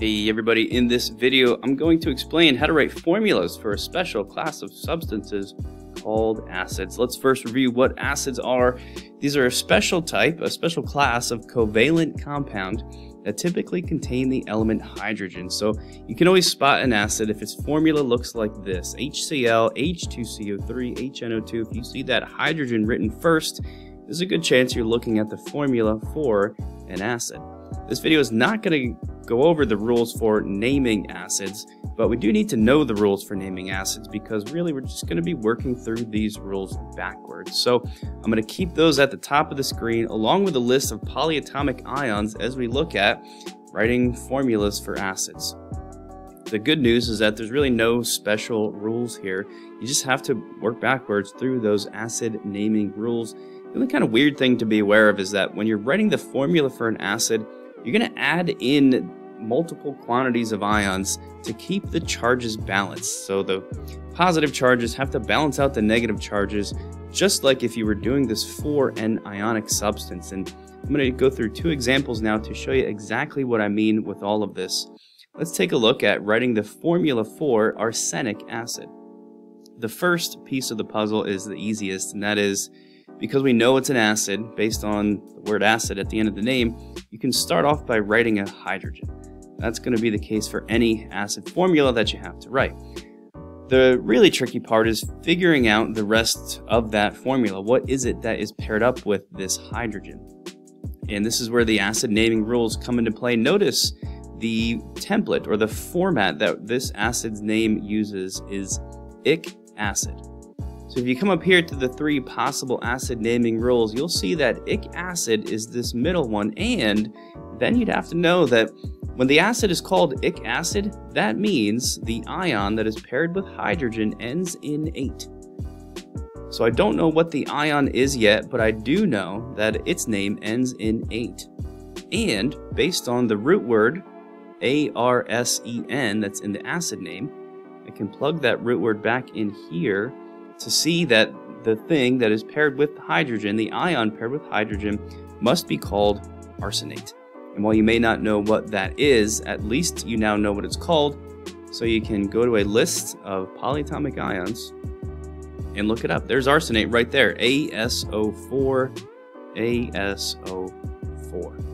Hey everybody, in this video I'm going to explain how to write formulas for a special class of substances called acids. Let's first review what acids are. These are a special type, a special class of covalent compound that typically contain the element hydrogen. So you can always spot an acid if its formula looks like this. HCl, H2CO3, HNO2. If you see that hydrogen written first, there's a good chance you're looking at the formula for an acid. This video is not going to go over the rules for naming acids, but we do need to know the rules for naming acids because really we're just going to be working through these rules backwards. So I'm going to keep those at the top of the screen along with a list of polyatomic ions as we look at writing formulas for acids. The good news is that there's really no special rules here. You just have to work backwards through those acid naming rules. The only kind of weird thing to be aware of is that when you're writing the formula for an acid, you're going to add in multiple quantities of ions to keep the charges balanced. So the positive charges have to balance out the negative charges, just like if you were doing this for an ionic substance. And I'm going to go through two examples now to show you exactly what I mean with all of this. Let's take a look at writing the formula for arsenic acid. The first piece of the puzzle is the easiest, and that is because we know it's an acid based on the word acid at the end of the name, you can start off by writing a hydrogen. That's going to be the case for any acid formula that you have to write. The really tricky part is figuring out the rest of that formula. What is it that is paired up with this hydrogen? And this is where the acid naming rules come into play. Notice the template or the format that this acid's name uses is ic acid. So if you come up here to the three possible acid naming rules, you'll see that ic acid is this middle one, and then you'd have to know that when the acid is called ic acid, that means the ion that is paired with hydrogen ends in ate. So I don't know what the ion is yet, but I do know that its name ends in ate. And based on the root word A-R-S-E-N that's in the acid name, I can plug that root word back in here to see that the thing that is paired with hydrogen, the ion paired with hydrogen, must be called arsenate. And while you may not know what that is, at least you now know what it's called, so you can go to a list of polyatomic ions and look it up. There's arsenate right there, ASO4, ASO4.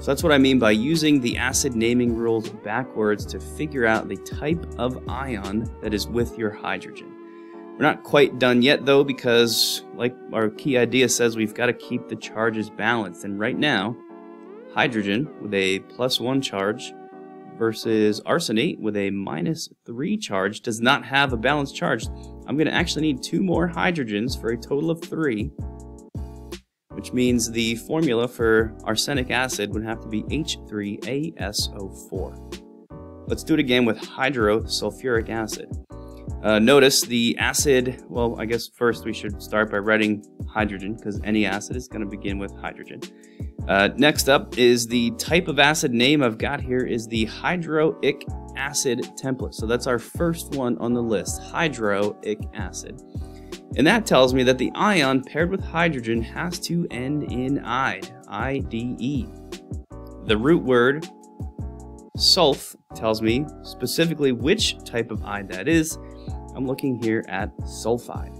So that's what I mean by using the acid naming rules backwards to figure out the type of ion that is with your hydrogen. We're not quite done yet though because like our key idea says we've got to keep the charges balanced and right now hydrogen with a plus one charge versus arsenate with a minus three charge does not have a balanced charge. I'm going to actually need two more hydrogens for a total of three which means the formula for arsenic acid would have to be H3ASO4. Let's do it again with hydrosulfuric acid. Uh, notice the acid, well, I guess first we should start by writing hydrogen because any acid is going to begin with hydrogen. Uh, next up is the type of acid name I've got here is the hydroic acid template. So that's our first one on the list, hydroic acid. And that tells me that the ion paired with hydrogen has to end in ide, I-D-E. The root word sulf tells me specifically which type of ide that is, I'm looking here at sulfide.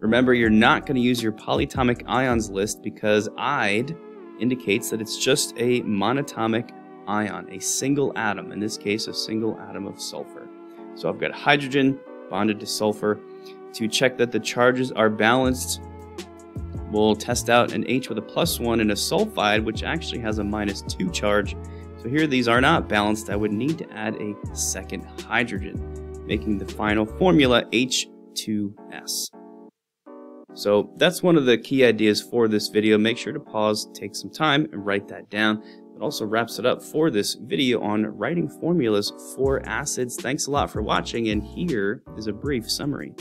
Remember, you're not going to use your polyatomic ions list because ide indicates that it's just a monatomic ion, a single atom, in this case, a single atom of sulfur. So I've got hydrogen bonded to sulfur. To check that the charges are balanced, we'll test out an H with a plus one and a sulfide, which actually has a minus two charge. So here these are not balanced. I would need to add a second hydrogen making the final formula H2S. So that's one of the key ideas for this video. Make sure to pause, take some time, and write that down. It also wraps it up for this video on writing formulas for acids. Thanks a lot for watching, and here is a brief summary.